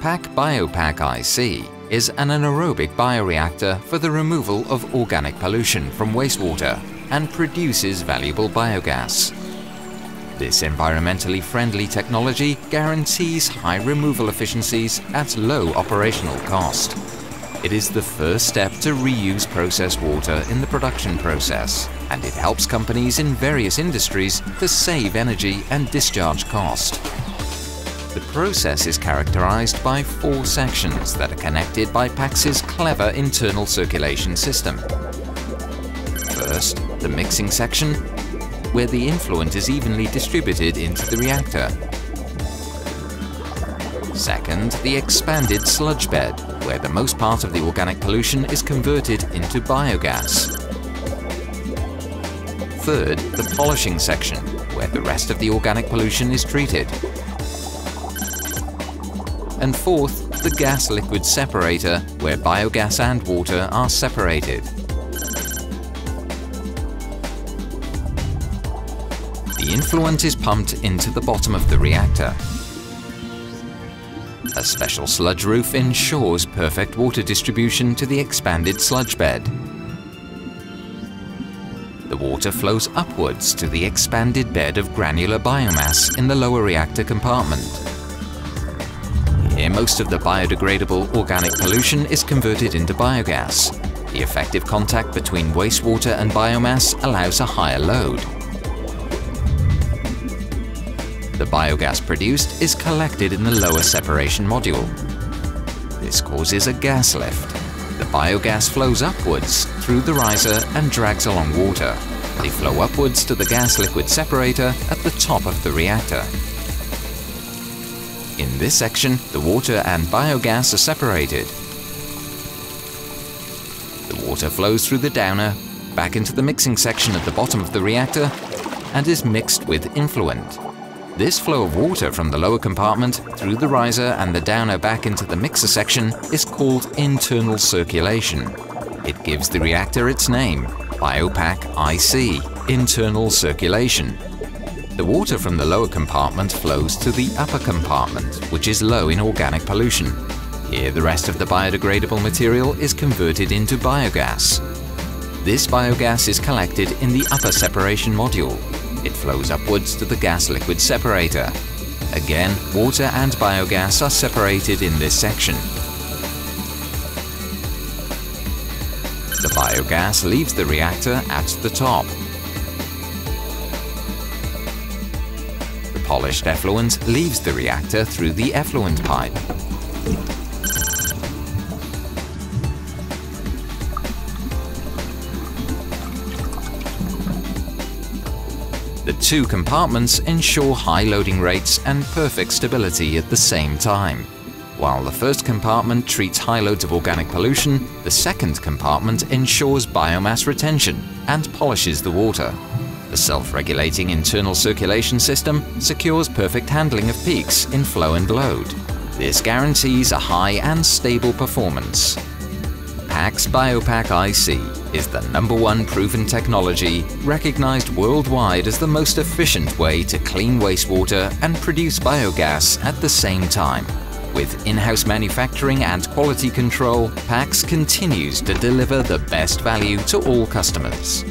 Paques BIOPAQ IC is an anaerobic bioreactor for the removal of organic pollution from wastewater and produces valuable biogas. This environmentally friendly technology guarantees high removal efficiencies at low operational cost. It is the first step to reuse processed water in the production process, and it helps companies in various industries to save energy and discharge cost. The process is characterized by four sections that are connected by Paques's clever internal circulation system. First, the mixing section, where the influent is evenly distributed into the reactor. Second, the expanded sludge bed, where the most part of the organic pollution is converted into biogas. Third, the polishing section, where the rest of the organic pollution is treated and fourth, the gas liquid separator, where biogas and water are separated. The influent is pumped into the bottom of the reactor. A special sludge roof ensures perfect water distribution to the expanded sludge bed. The water flows upwards to the expanded bed of granular biomass in the lower reactor compartment. Most of the biodegradable organic pollution is converted into biogas. The effective contact between wastewater and biomass allows a higher load. The biogas produced is collected in the lower separation module. This causes a gas lift. The biogas flows upwards through the riser and drags along water. They flow upwards to the gas liquid separator at the top of the reactor. In this section, the water and biogas are separated. The water flows through the downer, back into the mixing section at the bottom of the reactor, and is mixed with influent. This flow of water from the lower compartment through the riser and the downer back into the mixer section is called internal circulation. It gives the reactor its name, BIOPAQ IC, internal circulation, the water from the lower compartment flows to the upper compartment, which is low in organic pollution. Here the rest of the biodegradable material is converted into biogas. This biogas is collected in the upper separation module. It flows upwards to the gas liquid separator. Again, water and biogas are separated in this section. The biogas leaves the reactor at the top. Polished effluent leaves the reactor through the effluent pipe. The two compartments ensure high loading rates and perfect stability at the same time. While the first compartment treats high loads of organic pollution, the second compartment ensures biomass retention and polishes the water. The self-regulating internal circulation system secures perfect handling of peaks in flow and load. This guarantees a high and stable performance. Paques BIOPAQ IC is the number one proven technology recognized worldwide as the most efficient way to clean wastewater and produce biogas at the same time. With in-house manufacturing and quality control, Paques continues to deliver the best value to all customers.